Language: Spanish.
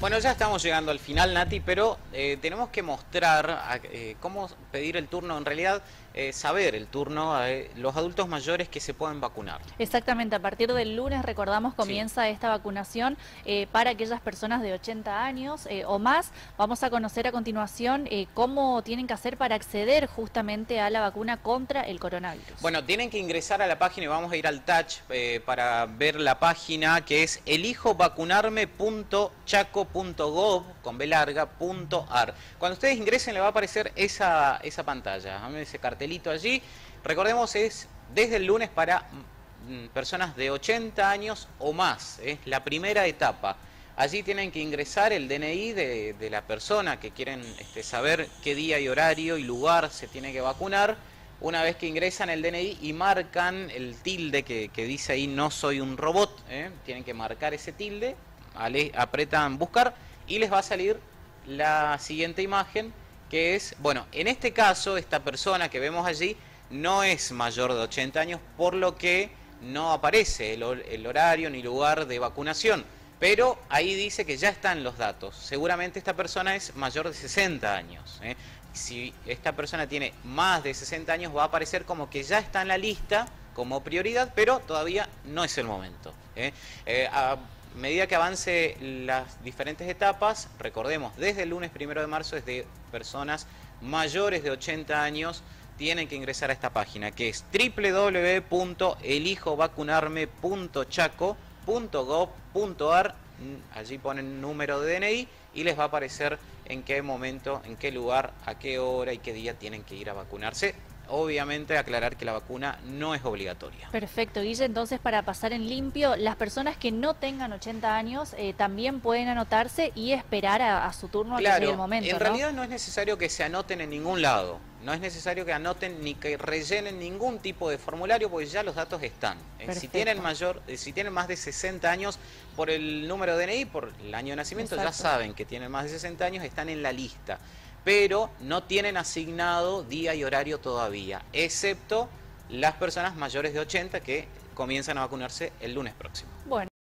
Bueno, ya estamos llegando al final, Nati, pero eh, tenemos que mostrar eh, cómo pedir el turno. En realidad, eh, saber el turno a los adultos mayores que se pueden vacunar. Exactamente, a partir del lunes, recordamos, comienza esta vacunación para aquellas personas de 80 años o más. Vamos a conocer a continuación cómo tienen que hacer para acceder justamente a la vacuna contra el coronavirus. Bueno, tienen que ingresar a la página y vamos a ir al touch para ver la página que es elijovacunarme.chaco .gov con B larga, .ar. Cuando ustedes ingresen le va a aparecer esa, esa pantalla, ese cartelito allí. Recordemos es desde el lunes para mm, personas de 80 años o más, es la primera etapa. Allí tienen que ingresar el DNI de, la persona que quieren este, saber qué día y horario y lugar se tiene que vacunar. Una vez que ingresan el DNI y marcan el tilde que, dice ahí no soy un robot, ¿eh? tienen que marcar ese tilde apretan buscar y les va a salir la siguiente imagen que es, bueno, en este caso esta persona que vemos allí no es mayor de 80 años por lo que no aparece el, horario ni lugar de vacunación. Pero ahí dice que ya están los datos. Seguramente esta persona es mayor de 60 años. ¿eh? Si esta persona tiene más de 60 años va a aparecer como que ya está en la lista como prioridad, pero todavía no es el momento. ¿eh? Eh, medida que avance las diferentes etapas, recordemos, desde el lunes primero de marzo, desde personas mayores de 80 años, tienen que ingresar a esta página que es www.elijovacunarme.chaco.gov.ar allí ponen número de DNI y les va a aparecer en qué momento, en qué lugar, a qué hora y qué día tienen que ir a vacunarse obviamente aclarar que la vacuna no es obligatoria. Perfecto, Guille, entonces para pasar en limpio, las personas que no tengan 80 años eh, también pueden anotarse y esperar a, su turno a que llegue el momento. En realidad no es necesario que se anoten en ningún lado, no es necesario que anoten ni que rellenen ningún tipo de formulario porque ya los datos están. Eh, si tienen mayor, eh, si tienen más de 60 años por el número de DNI, por el año de nacimiento, ya saben que tienen más de 60 años, están en la lista pero no tienen asignado día y horario todavía, excepto las personas mayores de 80 que comienzan a vacunarse el lunes próximo. Bueno.